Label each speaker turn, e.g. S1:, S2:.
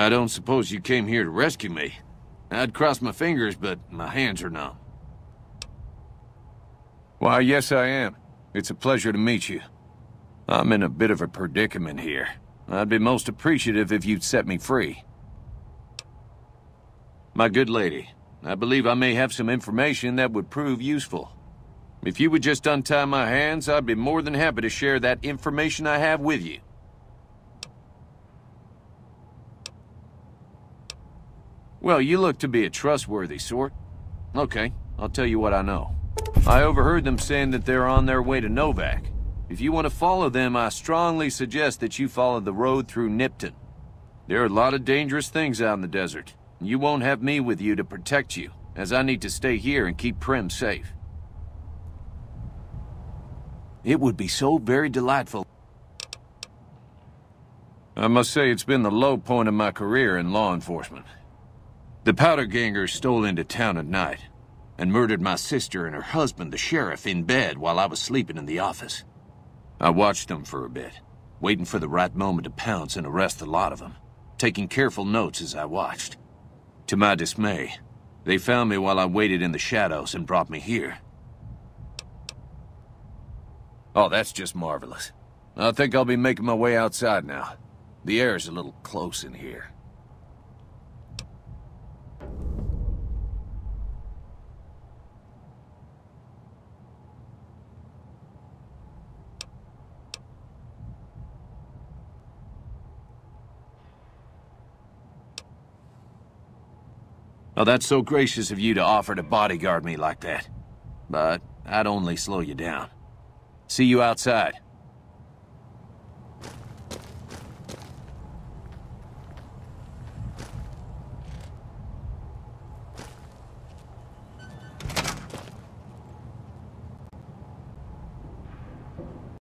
S1: I don't suppose you came here to rescue me. I'd cross my fingers, but my hands are numb. Why, yes I am. It's a pleasure to meet you. I'm in a bit of a predicament here. I'd be most appreciative if you'd set me free. My good lady, I believe I may have some information that would prove useful. If you would just untie my hands, I'd be more than happy to share that information I have with you. Well, you look to be a trustworthy sort. Okay, I'll tell you what I know. I overheard them saying that they're on their way to Novac. If you want to follow them, I strongly suggest that you follow the road through Nipton. There are a lot of dangerous things out in the desert. and You won't have me with you to protect you, as I need to stay here and keep Primm safe. It would be so very delightful. I must say it's been the low point of my career in law enforcement. The powder gangers stole into town at night and murdered my sister and her husband, the sheriff, in bed while I was sleeping in the office. I watched them for a bit, waiting for the right moment to pounce and arrest the lot of them, taking careful notes as I watched. To my dismay, they found me while I waited in the shadows and brought me here. Oh, that's just marvelous. I think I'll be making my way outside now. The air's a little close in here. Oh, that's so gracious of you to offer to bodyguard me like that. But I'd only slow you down. See you outside.